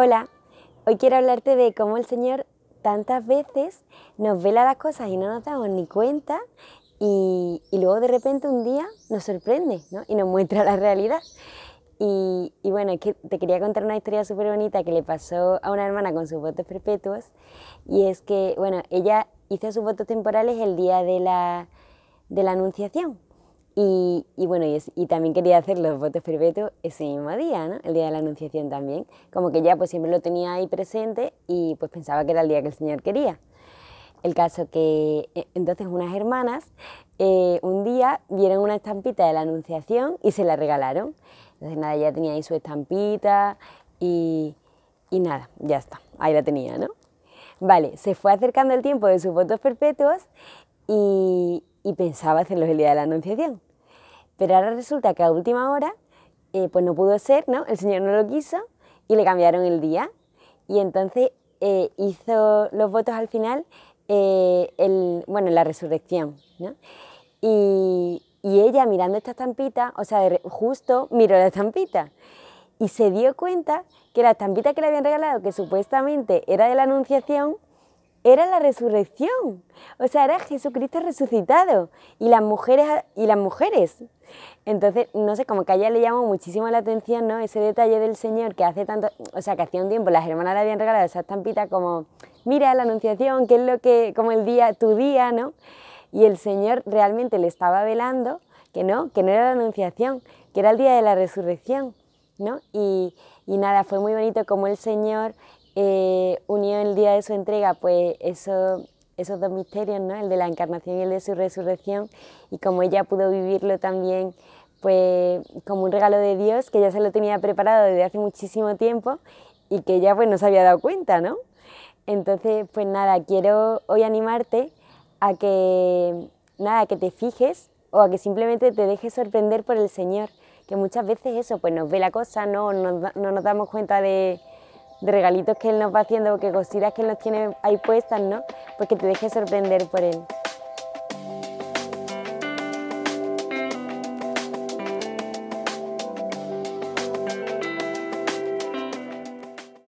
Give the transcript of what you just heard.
Hola, hoy quiero hablarte de cómo el Señor tantas veces nos vela las cosas y no nos damos ni cuenta y, luego de repente un día nos sorprende ¿no? y nos muestra la realidad. Y, bueno, es que te quería contar una historia súper bonita que le pasó a una hermana con sus votos perpetuos y es que, bueno, ella hizo sus votos temporales el día de la, de la Anunciación y, bueno, y, también quería hacer los votos perpetuos ese mismo día, ¿no? El día de la Anunciación también. Como que ya pues siempre lo tenía ahí presente y pues pensaba que era el día que el Señor quería. El caso que eh, entonces unas hermanas eh, un día vieron una estampita de la Anunciación y se la regalaron. Entonces nada, ya tenía ahí su estampita y, y nada, ya está, ahí la tenía, ¿no? Vale, se fue acercando el tiempo de sus votos perpetuos y pensaba hacerlos el día de la Anunciación. Pero ahora resulta que a última hora, eh, pues no pudo ser, ¿no? El Señor no lo quiso y le cambiaron el día. Y entonces eh, hizo los votos al final, eh, bueno, la resurrección, y, ella mirando esta estampita, o sea, justo miró la estampita y se dio cuenta que la estampita que le habían regalado, que supuestamente era de la Anunciación, era la resurrección. O sea, era Jesucristo resucitado. Y las mujeres, y las mujeres. Entonces, no sé, como que a ella le llamó muchísimo la atención, ¿no? Ese detalle del Señor que hace tanto, o sea, que hacía un tiempo las hermanas le habían regalado esa estampita como, mira la anunciación, que es lo que, como el día, tu día, ¿no? Y el Señor realmente le estaba velando que no, que no era la anunciación, que era el día de la resurrección, ¿no? Y, y nada, fue muy bonito como el Señor eh, unió el día de su entrega, pues eso, esos dos misterios, ¿no? el de la encarnación y el de su resurrección, y como ella pudo vivirlo también pues como un regalo de Dios, que ya se lo tenía preparado desde hace muchísimo tiempo y que ella pues no se había dado cuenta, ¿no? Entonces, pues nada, quiero hoy animarte a que, nada, que te fijes o a que simplemente te dejes sorprender por el Señor, que muchas veces eso, pues nos ve la cosa, no, no nos damos cuenta de, de regalitos que Él nos va haciendo, que cositas que Él nos tiene ahí puestas, ¿no? Pues que te dejes sorprender por Él.